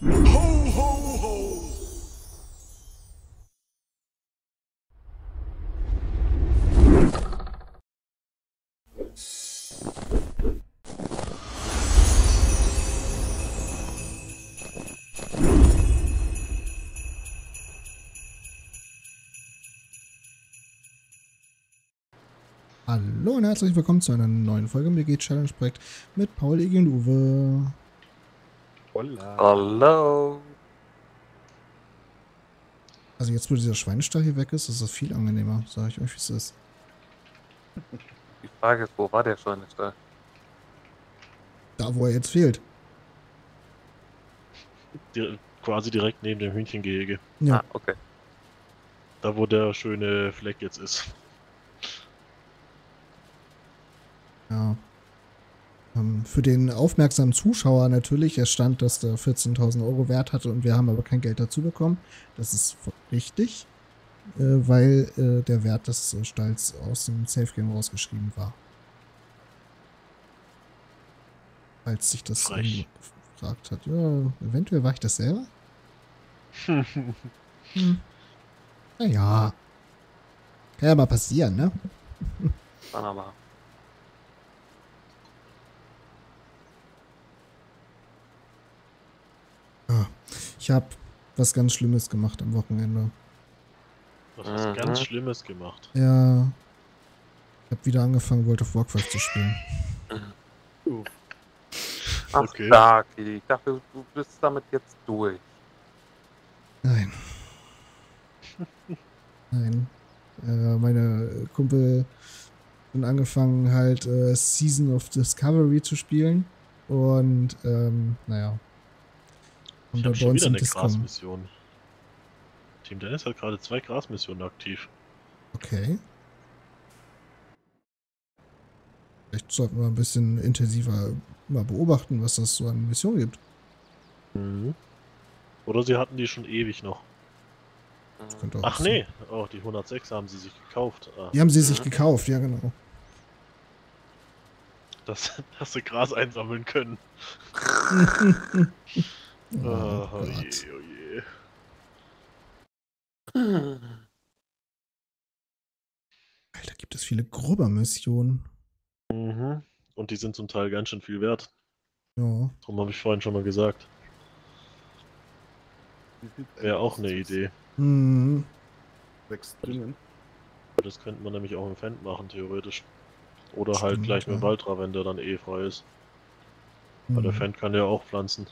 Ho, ho, ho! Hallo und herzlich willkommen zu einer neuen Folge MG Challenge Projekt mit Paul, Iggy und Uwe. Holla. Hallo. Also jetzt, wo dieser Schweinestall hier weg ist, ist das viel angenehmer, sage ich euch, wie es ist. Die Frage ist, wo war der Schweinestall? Da, wo er jetzt fehlt. Di quasi direkt neben dem Hühnchengehege. Ja, Ah, okay. Da, wo der schöne Fleck jetzt ist. ja. Ähm, für den aufmerksamen Zuschauer natürlich, es stand, dass der 14.000 Euro Wert hatte und wir haben aber kein Geld dazu bekommen. Das ist richtig, äh, weil äh, der Wert des äh, Stalls aus dem Safe Game rausgeschrieben war. Falls sich das gefragt hat. Ja, eventuell war ich das selber. Hm. Naja. Kann ja mal passieren, ne? Dann aber. Ich habe was ganz Schlimmes gemacht am Wochenende. Was hast ganz Schlimmes gemacht. Ja. Ich habe wieder angefangen, World of Warcraft zu spielen. Ach, Okay. Starkey. Ich dachte, du bist damit jetzt durch. Nein. Nein. Äh, meine Kumpel haben angefangen, halt äh, Season of Discovery zu spielen. Und, ähm, naja. Ich Und habe bei schon uns wieder im eine Discord. Grasmission. Team Dennis hat gerade zwei Grasmissionen aktiv. Okay. Vielleicht sollten wir ein bisschen intensiver mal beobachten, was das so an Missionen gibt. Mhm. Oder sie hatten die schon ewig noch. Könnte auch Ach sein. nee, oh, die 106 haben sie sich gekauft. Ah, Die haben sie sich Mhm. gekauft, ja genau. dass, dass sie Gras einsammeln können. Oh, Oh, oh Gott. je, oh je. Alter, gibt es viele Grubber-Missionen. Mhm. Und die sind zum Teil ganz schön viel wert. Ja. Darum habe ich vorhin schon mal gesagt. Wäre auch eine Idee. Mhm. Sechs drinnen. Das könnte man nämlich auch im Fendt machen, theoretisch. Oder halt Stimmt, gleich mit ja. Valtra, wenn der dann eh frei ist. Weil der Mhm. Fendt kann ja auch pflanzen.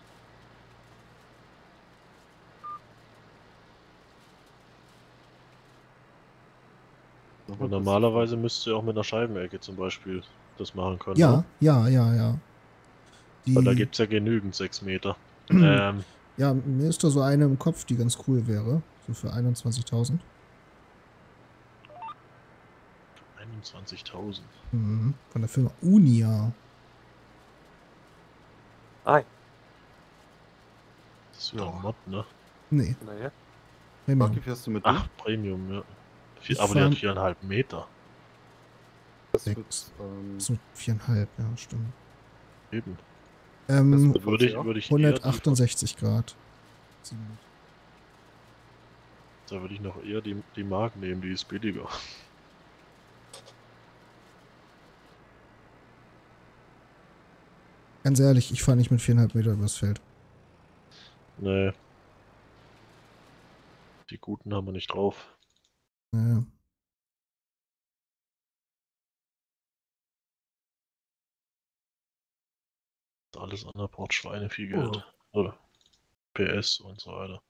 Und normalerweise müsste ja auch mit einer Scheibenecke zum Beispiel das machen können. Ja, ne? ja, ja, ja. Die, Weil da gibt es ja genügend 6 Meter. ähm, ja, mir ist da so eine im Kopf, die ganz cool wäre. So für 21.000. 21.000. Mhm. Von der Firma Unia. Ei, Das ist wieder Ja. ein Mod, ne? Nee, naja. Premium. Marki, fährst du mit Ach, Premium, ja. Vier, Ich aber der hat viereinhalb Meter. Das Sechs. wird, ähm, So viereinhalb, ja, stimmt. Eben. Ähm, Würde ich, würde ich eher die, 168 Grad. Da würde ich noch eher die, die Mark nehmen, die ist billiger. Ganz ehrlich, ich fahre nicht mit viereinhalb Meter übers Feld. Nee. Die guten haben wir nicht drauf. Naja. Alles andere braucht Schweine viel Geld. Oder PS und so weiter.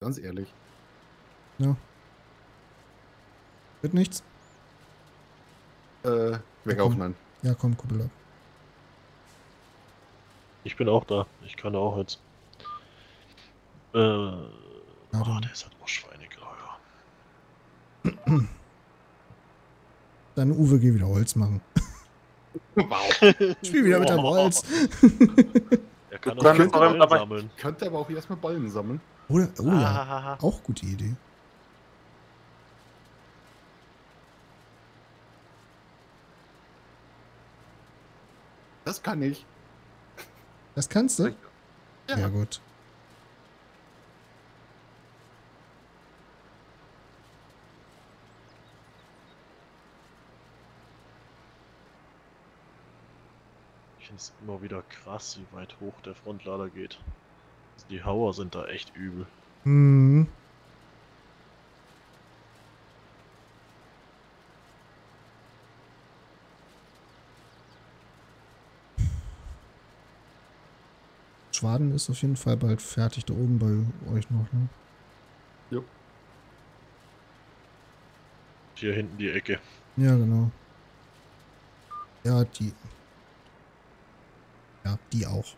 ganz ehrlich. Wird nichts? Äh, weg Ja, auf, nein. Ja, komm, Kuppel ab. Ich bin auch da. Ich kann auch jetzt. Äh. Ja, oh, dann- der ist halt auch Schweineglager. Dann Uwe, geh wieder Holz machen. Wow. Spiel wieder mit dem Holz. Er kann auch noch Ballen dabei. sammeln. Könnte aber auch erstmal Ballen sammeln. Oder, oh ja, Ah, auch gute Idee. Das kann ich. Das kannst du? Sicher. Ja, gut. Ich finde es immer wieder krass, wie weit hoch der Frontlader geht. Also die Hauer sind da echt übel. Hm. Schwaden ist auf jeden Fall bald fertig da oben bei euch noch, ne? Hier hinten die Ecke. Ja, genau. Ja, die. Ja, die auch.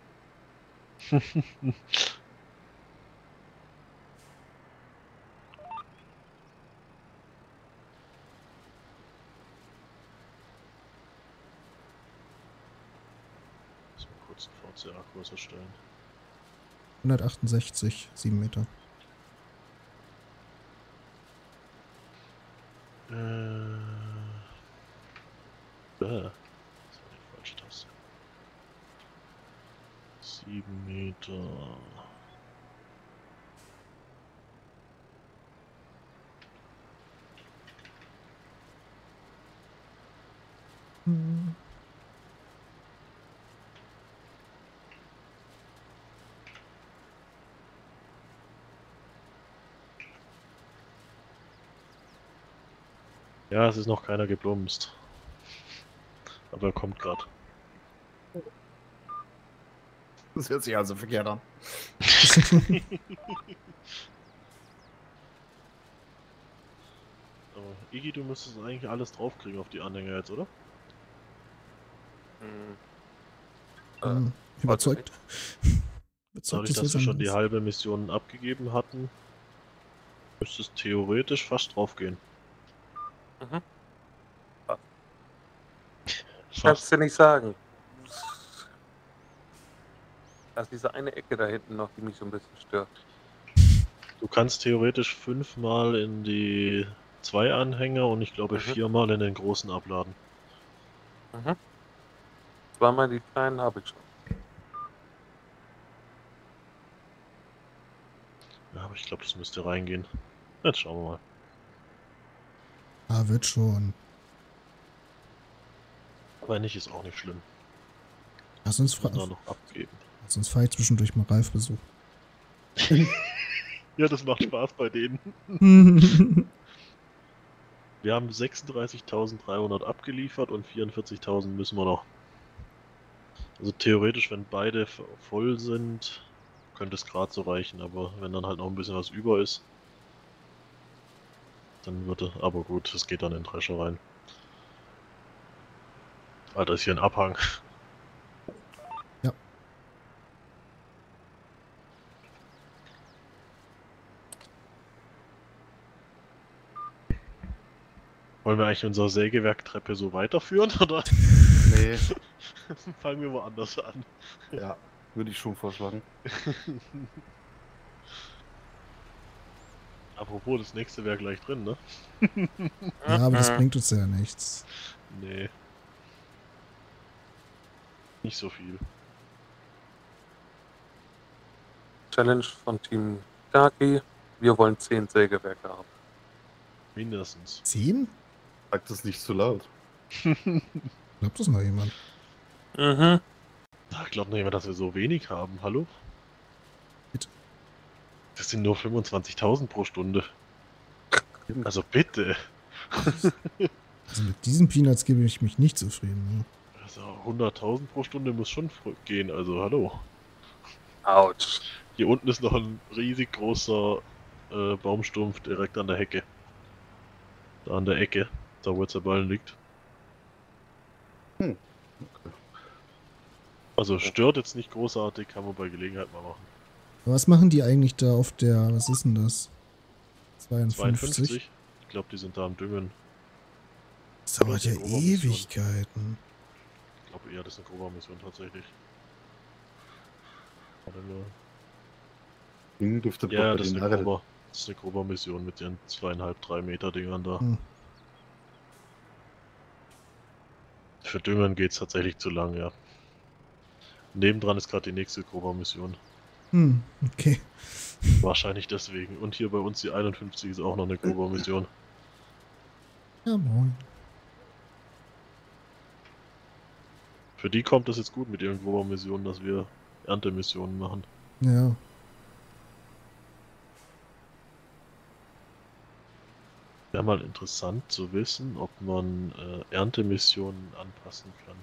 Kurz einen VCA-Kurs erstellen. 168, 7 Meter. Äh. Bäh. Das war die falsche Taste. 7 Meter. Ja, es ist noch keiner geblumst. Aber er kommt gerade. Das hört sich also verkehrt an. Aber Iggy, du müsstest eigentlich alles draufkriegen auf die Anhänger jetzt, oder? Äh, Hm, überzeugt. überzeugt Dadurch, dass wir schon die halbe Mission abgegeben hatten, müsste es theoretisch fast draufgehen. Mhm. Ich Fast. kann's dir nicht sagen. Da ist diese eine Ecke da hinten noch, die mich so ein bisschen stört. Du kannst theoretisch fünfmal in die zwei Anhänger und ich glaube Mhm. viermal in den großen abladen. Mhm. Zweimal die kleinen habe ich schon. Ja, aber ich glaube, das müsste reingehen. Jetzt schauen wir mal. Ah, wird schon. Aber nicht ist auch nicht schlimm. Fra Da noch abgeben. sonst fahre ich zwischendurch mal Ralf besuchen. Ja, das macht Spaß bei denen. Wir haben 36.300 abgeliefert und 44.000 müssen wir noch. Also theoretisch, wenn beide voll sind, könnte es gerade so reichen, aber wenn dann halt noch ein bisschen was über ist, dann wird er, aber gut, es geht dann in den Drescher rein. Alter, ist hier ein Abhang. Ja. Wollen wir eigentlich unsere Sägewerktreppe so weiterführen oder Nee, fangen wir woanders an? ja, würde ich schon vorschlagen. Apropos, das nächste wäre gleich drin, ne? ja, aber das bringt uns ja nichts. Nee. Nicht so viel. Challenge von Team Gaki. Wir wollen 10 Sägewerke haben. Mindestens. Zehn? Sag das nicht zu laut. Glaubt das noch jemand? Mhm. Da glaubt noch jemand, dass wir so wenig haben. Hallo? Bitte. Das sind nur 25.000 pro Stunde. Also bitte. Also mit diesen Peanuts gebe ich mich nicht zufrieden. Ne? Also 100.000 pro Stunde muss schon gehen. Also hallo. Autsch. Hier unten ist noch ein riesig großer äh, Baumstumpf direkt an der Hecke. Da an der Ecke. Da wo jetzt der Ballen liegt. Okay. Also stört jetzt nicht großartig, kann man bei Gelegenheit mal machen. Was machen die eigentlich da auf der, was ist denn das? 52? 52. Ich glaube, die sind da am Düngen. Das dauert ja. Ewigkeiten. Ich glaube eher, das ist eine Gruber-Mission tatsächlich. Warte mal. Ding dürfte Ja, das ist eine Gruber. Das ist eine Gruber-Mission mit den zweieinhalb, drei Meter Dingern da. Hm. Für Düngen geht's tatsächlich zu lang, ja. Nebendran ist gerade die nächste Cobra-Mission. Hm, okay. Wahrscheinlich deswegen. Und hier bei uns die 51 ist auch noch eine Cobra-Mission. Ja, moin. Für die kommt das jetzt gut mit ihren Cobra-Missionen, dass wir Erntemissionen machen. Ja. Wäre mal interessant zu wissen, ob man äh, Erntemissionen anpassen kann.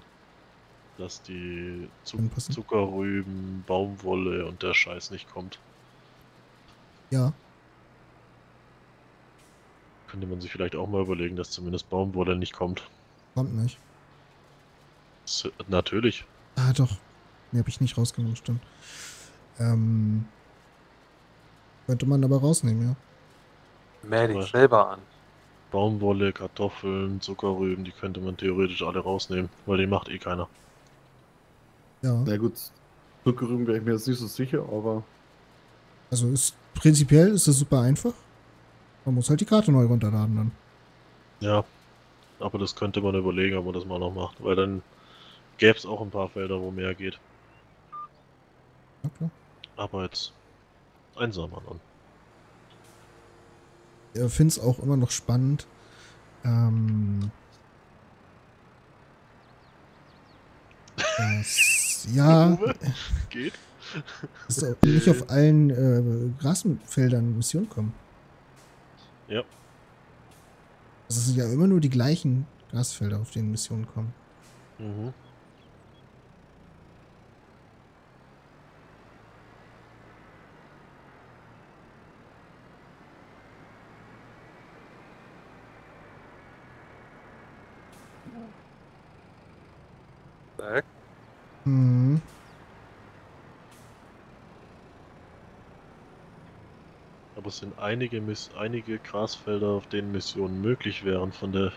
Dass die Zu Anpassen? Zuckerrüben, Baumwolle und der Scheiß nicht kommt. Ja. Könnte man sich vielleicht auch mal überlegen, dass zumindest Baumwolle nicht kommt. Kommt nicht. S natürlich. Ah, doch. Nee, hab ich nicht rausgenommen, stimmt. Ähm. Könnte man aber rausnehmen, ja. Mäh dich selber an. Baumwolle, Kartoffeln, Zuckerrüben, die könnte man theoretisch alle rausnehmen, weil die macht eh keiner. Ja. Na gut, Zuckerrüben wäre ich mir jetzt nicht so sicher, aber Also ist prinzipiell ist das super einfach. Man muss halt die Karte neu runterladen dann. Ja, aber das könnte man überlegen, ob man das mal noch macht, weil dann gäbe es auch ein paar Felder, wo mehr geht. Klar. Aber jetzt einsamer dann. Ich finde es auch immer noch spannend. Ähm, ja, Uwe? Geht? dass auch nicht auf allen äh, Grasfeldern Missionen kommen. Ja. Es sind ja immer nur die gleichen Grasfelder, auf denen Missionen kommen. Mhm. Zack. Mhm. Aber es sind einige, Miss einige Grasfelder, auf denen Missionen möglich wären von der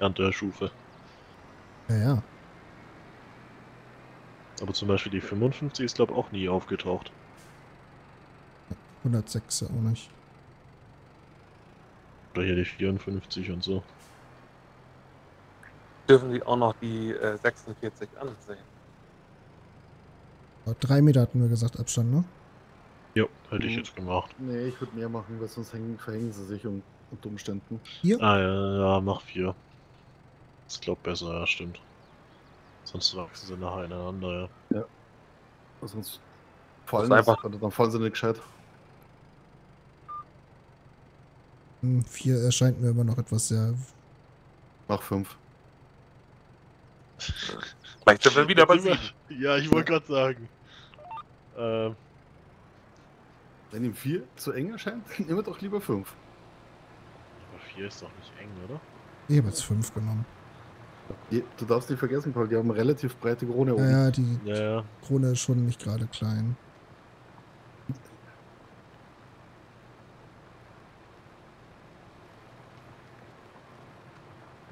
Erntestufe. Ja, ja. Aber zum Beispiel die 55 ist glaube auch nie aufgetaucht. 106 auch nicht. Oder hier die 54 und so. Dürfen die auch noch die äh, 46 ansehen. Aber drei Meter hatten wir gesagt, Abstand, ne? Jo, hätte ich Mhm. jetzt gemacht. nee, ich würde mehr machen, weil sonst hängen, verhängen sie sich un, unter Umständen. Hier? Ah ja, ja, mach vier. Ist glaub besser, ja, stimmt. Sonst wachsen sie nachher ineinander, ja. Weil Sonst fallen, Das sie- einfach- dann fallen sie nicht gescheit. Hm, Vier erscheint mir immer noch etwas sehr. Mach fünf. Vielleicht sind wir wieder bei sieben. Ja, ich wollte gerade sagen. Ähm, Wenn ihm vier zu eng erscheint, immer doch lieber fünf. aber vier ist doch nicht eng, oder? Ich habe jetzt fünf genommen. Je- Du darfst nicht vergessen, Paul, die haben eine relativ breite Krone oben. Ja, ja, die Ja, ja. Krone ist schon nicht gerade klein.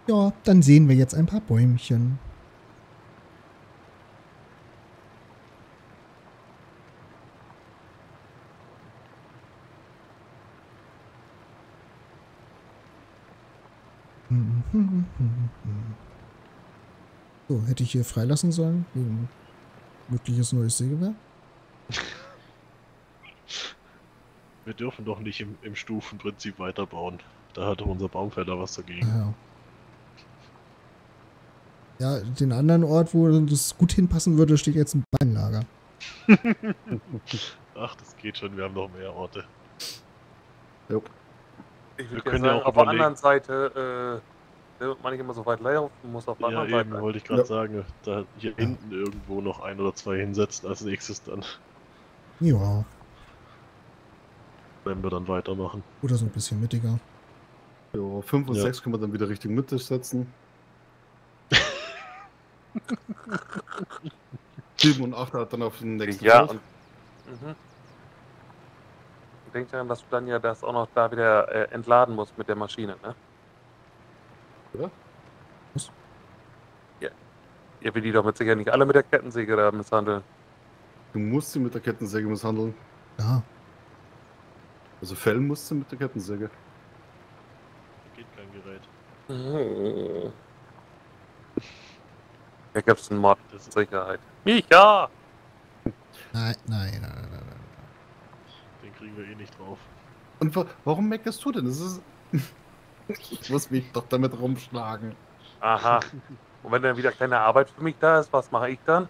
Ja, dann sehen wir jetzt ein paar Bäumchen. So, hätte ich hier freilassen sollen, wegen mögliches neues Sägewerk? Wir dürfen doch nicht im, im Stufenprinzip weiterbauen. Da hat doch unser Baumfelder was dagegen. Ja. Ja, den anderen Ort, wo das gut hinpassen würde, steht jetzt ein Beinlager. Ach, das geht schon, wir haben noch mehr Orte. Jupp. Ich Wir würde können ja ja sagen, auch auf der anderen Seite, äh, man nicht immer so weit laufen muss auf der Ja, anderen eben, Seite. wollte ich gerade Ja. sagen. Da hier hinten irgendwo noch ein oder zwei hinsetzen als nächstes dann, Ja, wenn wir dann weitermachen. oder so ein bisschen mittiger. Ja, fünf und Ja. sechs können wir dann wieder Richtung Mitte setzen. Sieben und acht hat dann auf den nächsten Ja, und. Mhm. Denk daran, dass du dann ja das auch noch da wieder äh, entladen musst mit der Maschine, ne? Oder? Was? Ja. Ihr will die doch mit Sicherheit nicht alle mit der Kettensäge da misshandeln. Du musst sie mit der Kettensäge misshandeln. Ja, Also fällen musst du mit der Kettensäge. Da geht kein Gerät. Da gibt's einen Mod Das ist, Sicherheit. Micha! Nein, nein, nein, nein, nein. nein. Den kriegen wir eh nicht drauf. Und wa warum meckerst du denn? Das ist. Ich muss mich doch damit rumschlagen. Aha. Und wenn dann wieder keine Arbeit für mich da ist, was mache ich dann?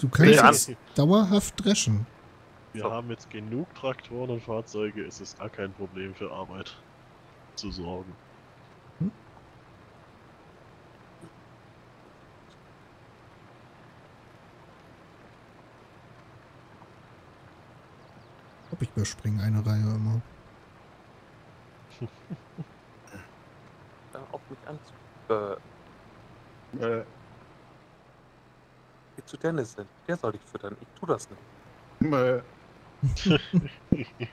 Du kannst Ja. jetzt dauerhaft dreschen. Wir So. haben jetzt genug Traktoren und Fahrzeuge, es ist gar kein Problem für Arbeit zu sorgen. Ich glaube, ich überspringe eine Reihe immer. Dann auf mich an. Äh, Äh, geh zu Dennis hin. Der soll dich füttern. Ich tu das nicht. äh,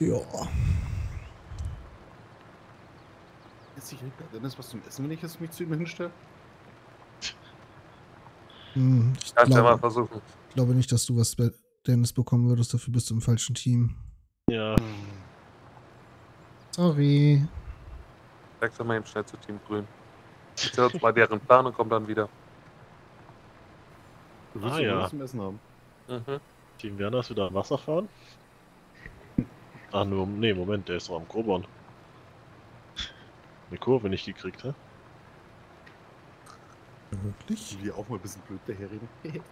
Ja. ist sicher nicht Dennis was zum Essen, wenn ich jetzt mich zu ihm hinstelle? Hm, ich Kannst ja mal glaube, versuchen. glaube nicht, dass du was bei Dennis bekommen würdest. Dafür bist du im falschen Team. Ja, Sorry. Wechsel mal eben schnell zu Team Grün. Ich uns mal deren Plan und komm dann wieder. Du willst Ah, ja zum Essen haben. Mhm. Team Werner ist wieder am Wasser fahren. Ach nur, nee, Moment, der ist doch am Grobern. Eine Kurve nicht gekriegt, hä? Wirklich? Die auch mal ein bisschen blöd daherreden.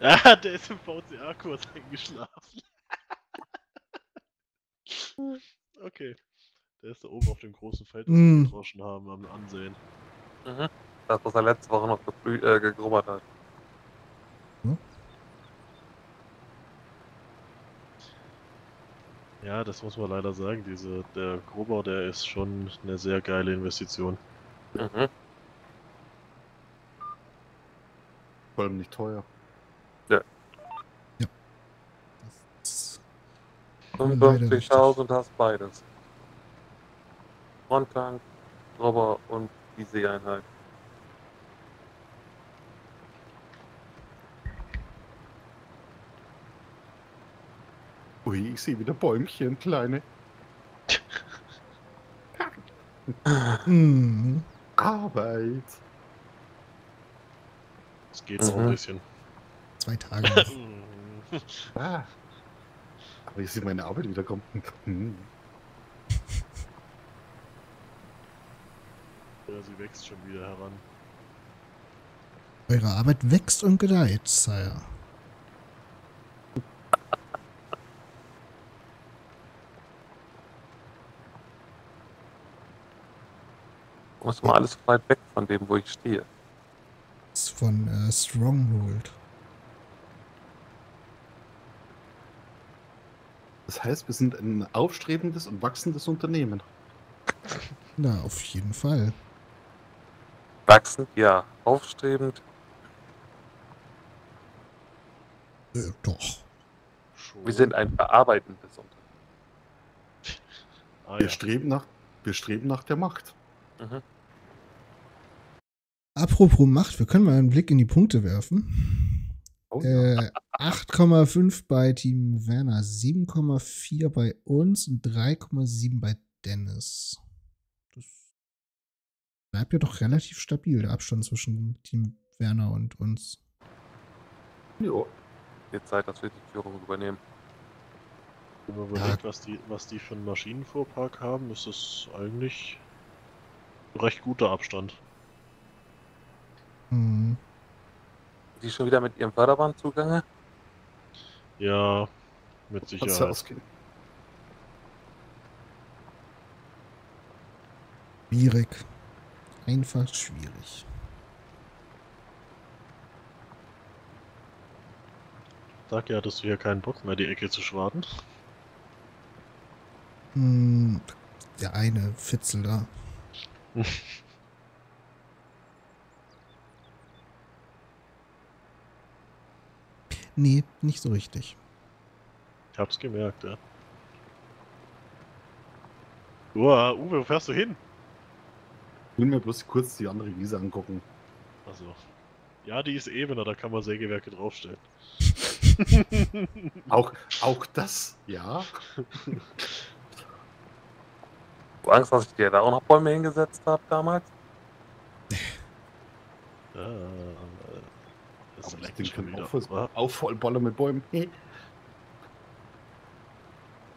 Ah, der ist im VCA-Kurs eingeschlafen. okay. Der ist da oben auf dem großen Feld, das Mm. wir gedroschen haben, am Ansehen. Mhm. Das, was er letzte Woche noch geblü äh, gegrubbert hat. Ja, das muss man leider sagen. Diese, der Grubau, der ist schon eine sehr geile Investition. Mhm. Vor allem nicht teuer. Leider richtig. 55.000 hast beides. Fronttank, Robber und die Seeeinheit. Ui, ich sehe wieder Bäumchen, kleine. Hm. Arbeit. Das geht so ein Mhm. bisschen. Zwei Tage noch. Ah. Aber ich sehe meine Arbeit wieder kommen. Hm. Ja, sie wächst schon wieder heran. Eure Arbeit wächst und gedeiht, Sire. Muss mal alles weit weg von dem, wo ich stehe. Das ist von äh, Stronghold. Das heißt, wir sind ein aufstrebendes und wachsendes Unternehmen. Na, auf jeden Fall. Wachsend, ja. Aufstrebend, Äh, doch. Schon. wir sind ein verarbeitendes Unternehmen. Ah, Wir ja. streben nach, wir streben nach der Macht. Mhm. Apropos Macht, wir können mal einen Blick in die Punkte werfen. Oh, ja. Äh, 8,5 bei Team Werner, 7,4 bei uns und 3,7 bei Dennis. Das bleibt ja doch relativ stabil, der Abstand zwischen Team Werner und uns. Jo. Wird Zeit, dass wir die Führung übernehmen. Wenn man überlegt, was die, was die für einen Maschinenfuhrpark haben, ist das eigentlich ein recht guter Abstand. Hm. Die schon wieder mit ihrem Förderband zugange? Ja, mit Sicherheit. Schwierig. Einfach schwierig. Sag ja, hattest du hier keinen Bock mehr, die Ecke zu schwarten. Hm, der eine Fitzel da. Nee, nicht so richtig. Ich hab's gemerkt, ja. Uah, Uwe, wo fährst du hin? Ich will mir bloß kurz die andere Wiese angucken. Also. Ja, die ist ebener, da kann man Sägewerke draufstellen. Auch, auch das, ja. Du Angst, dass ich dir da auch noch Bäume hingesetzt habe damals? Das Aber das Ding schon kann wieder. auch voll, auch voll Bolle mit Bäumen.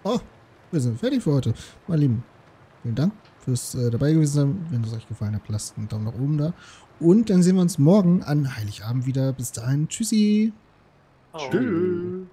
Oh, wir sind fertig für heute. Meine Lieben, vielen Dank fürs äh, dabei gewesen sein. Wenn es euch gefallen hat, lasst einen Daumen nach oben da. Und dann sehen wir uns morgen an Heiligabend wieder. Bis dahin, tschüssi. Ciao. Tschüss.